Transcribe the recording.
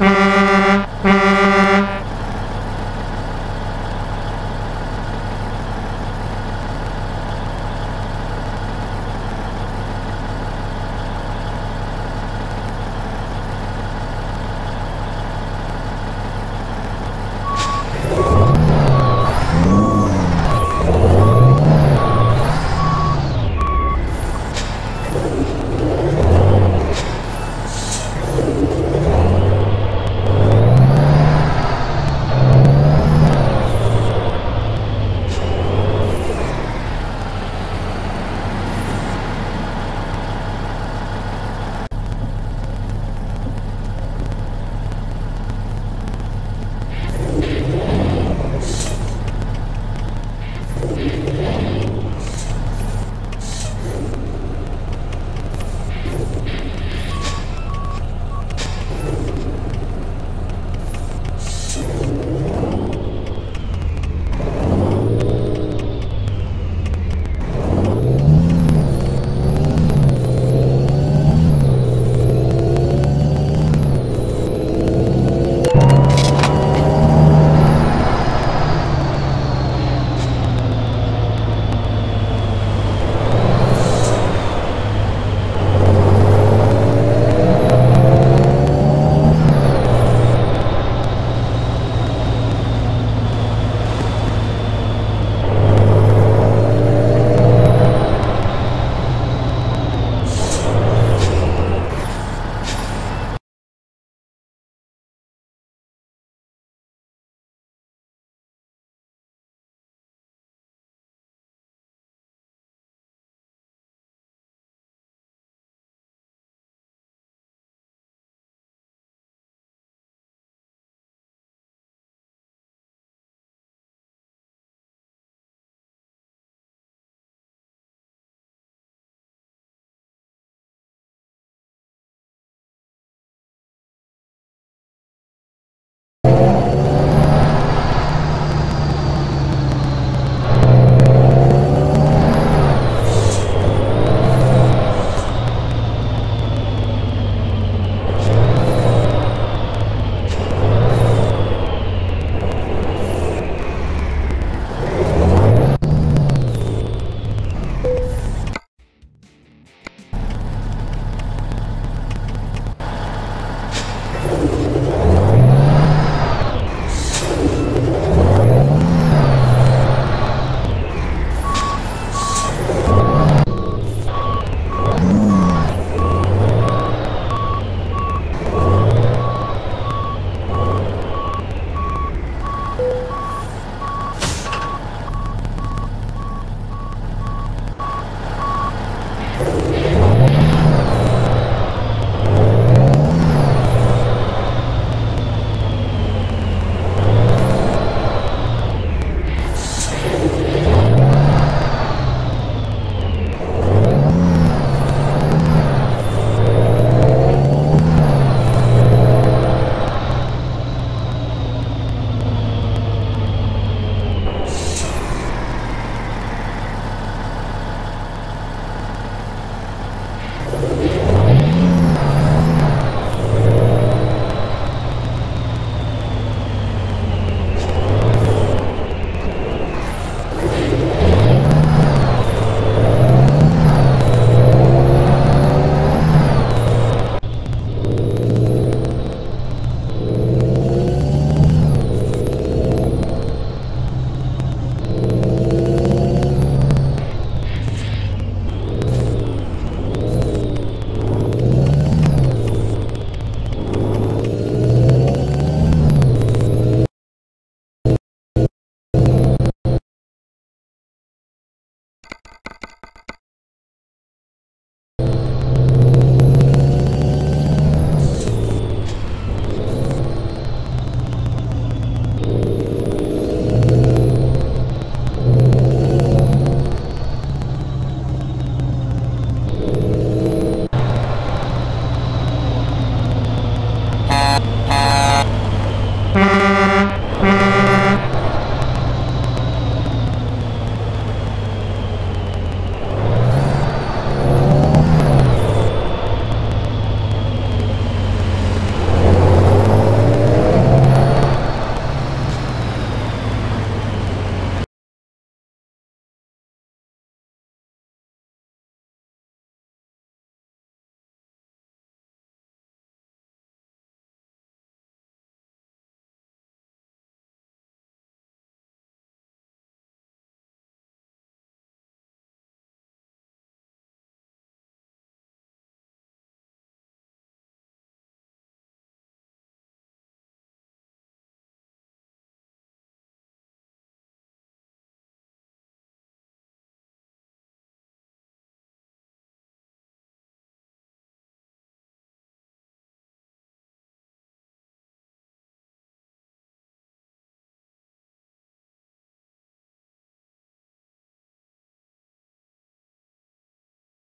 Mm-hmm.